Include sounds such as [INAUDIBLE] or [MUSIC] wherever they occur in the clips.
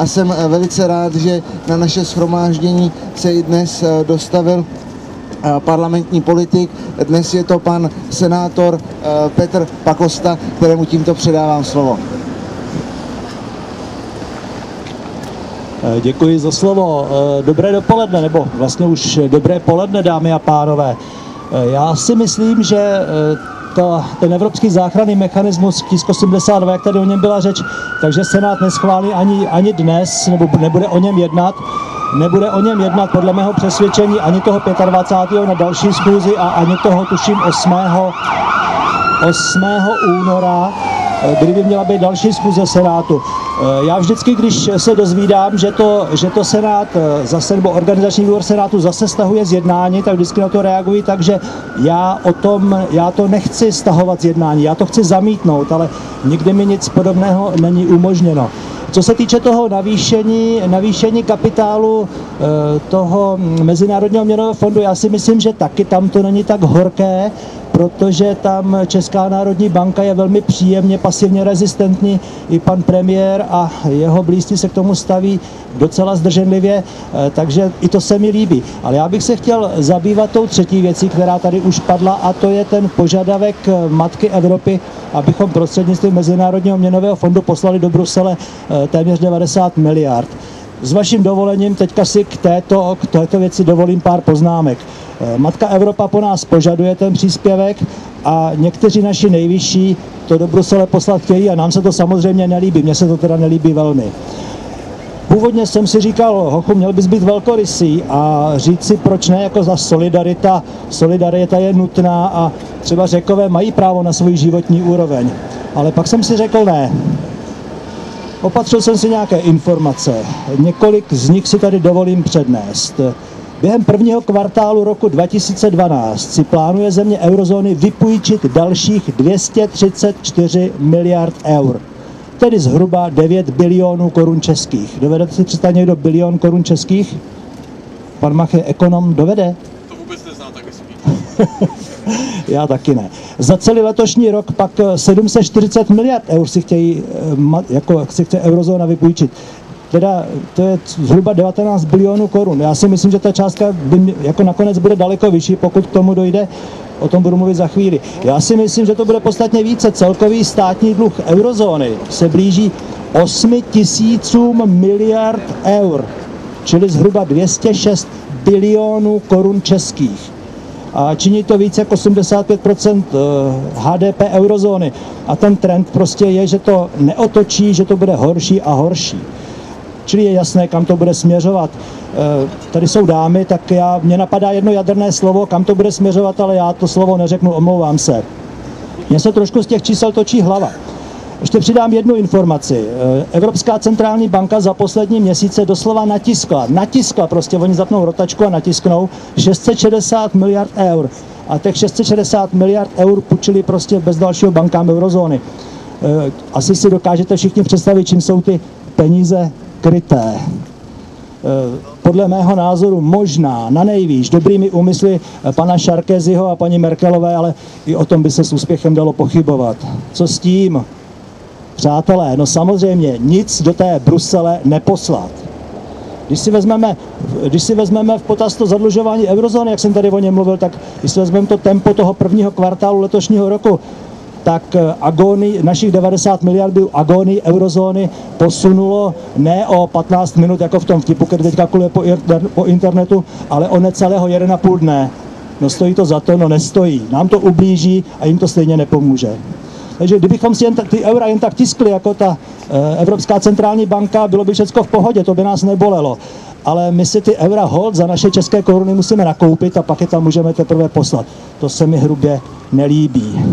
a jsem velice rád, že na naše schromáždění se i dnes dostavil parlamentní politik. Dnes je to pan senátor Petr Pakosta, kterému tímto předávám slovo. Eh, děkuji za slovo. Eh, dobré dopoledne, nebo vlastně už dobré poledne, dámy a pánové. Eh, já si myslím, že to, ten evropský záchranný mechanismus tisk 82, jak tady o něm byla řeč, takže Senát neschválí ani, ani dnes, nebo nebude o něm jednat. Nebude o něm jednat podle mého přesvědčení ani toho 25. na další schůzi a ani toho, tuším, 8. 8. února, kdy by měla být další schůze Senátu. Eh, já vždycky, když se dozvídám, že to, že to Senát eh, zase, nebo organizační výbor Senátu zase stahuje z jednání, tak vždycky na to reaguji tak, že já o tom, já to nechci stahovat z jednání, já to chci zamítnout, ale nikdy mi nic podobného není umožněno. Co se týče toho navýšení, navýšení kapitálu eh, toho Mezinárodního měnového fondu, já si myslím, že taky tam to není tak horké, protože tam Česká národní banka je velmi příjemně pasivně rezistentní. I pan premiér a jeho blízcí se k tomu staví docela zdrženlivě, eh, takže i to se mi líbí. Ale já bych se chtěl zabývat tou třetí věcí, která tady už padla, a to je ten požadavek eh, Matky Evropy, abychom prostřednictvím Mezinárodního měnového fondu poslali do Brusele eh, téměř 90 miliard. S vaším dovolením teďka si k této, k této věci dovolím pár poznámek. Eh, Matka Evropa po nás požaduje ten příspěvek a někteří naši nejvyšší to do Brusele poslat chtějí a nám se to samozřejmě nelíbí. Mně se to teda nelíbí velmi. Původně jsem si říkal, hochu, měl bys být velkorysý a říct si, proč ne, jako za solidarita. Solidarita je nutná a třeba řekové mají právo na svůj životní úroveň. Ale pak jsem si řekl, ne, Opatřil jsem si nějaké informace, několik z nich si tady dovolím přednést. Během prvního kvartálu roku 2012 si plánuje země eurozóny vypůjčit dalších 234 miliard eur, tedy zhruba 9 bilionů korun českých. Dovedete si představit někdo bilion korun českých? Pan Mach je ekonom, dovede? To vůbec neznám, tak [LAUGHS] Já taky ne. Za celý letošní rok pak 740 miliard eur si chtějí, eh, jako si chce eurozóna vypůjčit teda to je zhruba 19 bilionů korun. Já si myslím, že ta částka by, jako nakonec bude daleko vyšší, pokud k tomu dojde. O tom budu mluvit za chvíli. Já si myslím, že to bude podstatně více. Celkový státní dluh eurozóny se blíží 8 tisícům miliard eur, čili zhruba 206 bilionů korun českých. A činí to více jako 85% HDP eurozóny. A ten trend prostě je, že to neotočí, že to bude horší a horší čili je jasné, kam to bude směřovat. E, tady jsou dámy, tak já, mě napadá jedno jaderné slovo, kam to bude směřovat, ale já to slovo neřeknu, omlouvám se. Mně se trošku z těch čísel točí hlava. Ještě přidám jednu informaci. E, Evropská centrální banka za poslední měsíce doslova natiskla, natiskla prostě, oni zapnou rotačku a natisknou 660 miliard eur. A těch 660 miliard eur půjčili prostě bez dalšího bankám eurozóny. E, asi si dokážete všichni představit, čím jsou ty peníze kryté. E, podle mého názoru možná na nejvýš dobrými úmysly pana Šarkeziho a paní Merkelové, ale i o tom by se s úspěchem dalo pochybovat. Co s tím? Přátelé, no samozřejmě nic do té Brusele neposlat. Když si vezmeme, když si vezmeme v potaz to zadlužování eurozóny, jak jsem tady o něm mluvil, tak když si vezmeme to tempo toho prvního kvartálu letošního roku, tak eh, agony, našich 90 miliard by agony eurozóny posunulo ne o 15 minut, jako v tom vtipu, který teďka kuluje po, po internetu, ale o necelého 1,5 dne. No stojí to za to, no nestojí. Nám to ublíží a jim to stejně nepomůže. Takže kdybychom si jen ty eura jen tak tiskli jako ta e, Evropská centrální banka, bylo by všechno v pohodě, to by nás nebolelo. Ale my si ty eura hold za naše české koruny musíme nakoupit a pak je tam můžeme teprve poslat. To se mi hrubě nelíbí.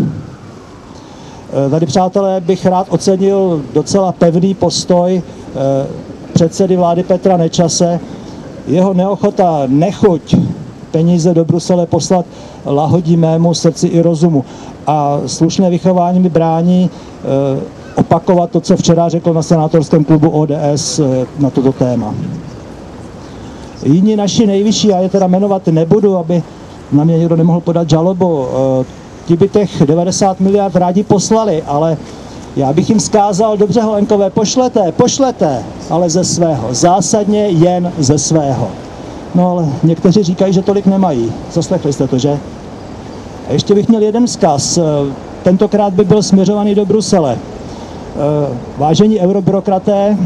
Eh, tady, přátelé, bych rád ocenil docela pevný postoj eh, předsedy vlády Petra Nečase. Jeho neochota, nechuť peníze do Brusele poslat lahodí mému srdci i rozumu. A slušné vychování mi brání eh, opakovat to, co včera řekl na senátorském klubu ODS na toto téma. Jiní naši nejvyšší, já je teda jmenovat nebudu, aby na mě někdo nemohl podat žalobu, ti by těch 90 miliard rádi poslali, ale Já bych jim zkázal, dobře Holenkové, pošlete, pošlete, ale ze svého. Zásadně jen ze svého. No ale někteří říkají, že tolik nemají. Zaslechli jste to, že? A ještě bych měl jeden vzkaz. Tentokrát by byl směřovaný do Brusele. Vážení eurobyrokraté,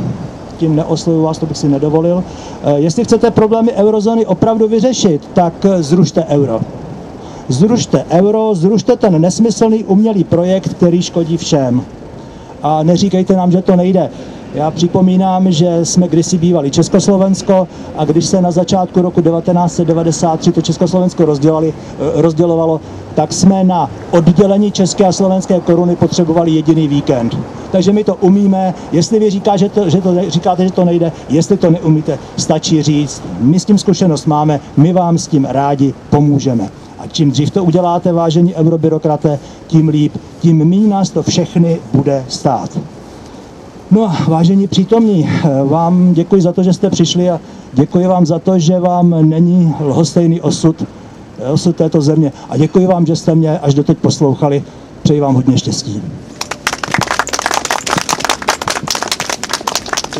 tím neoslovuji vás, to bych si nedovolil. Jestli chcete problémy eurozóny opravdu vyřešit, tak zrušte euro. Zrušte euro, zrušte ten nesmyslný umělý projekt, který škodí všem. A neříkejte nám, že to nejde. Já připomínám, že jsme kdysi bývali Československo a když se na začátku roku 1993 to Československo rozdělali, rozdělovalo, tak jsme na oddělení české a slovenské koruny potřebovali jediný víkend. Takže my to umíme, jestli vy říká, že to, že to, říkáte, že to nejde, jestli to neumíte, stačí říct, my s tím zkušenost máme, my vám s tím rádi pomůžeme. A čím dřív to uděláte, vážení eurobyrokraté, tím líp, tím méně nás to všechny bude stát. No a vážení přítomní, vám děkuji za to, že jste přišli a děkuji vám za to, že vám není lhostejný osud, osud této země. A děkuji vám, že jste mě až doteď poslouchali. Přeji vám hodně štěstí.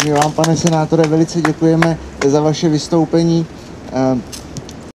My vám, pane senátore, velice děkujeme za vaše vystoupení.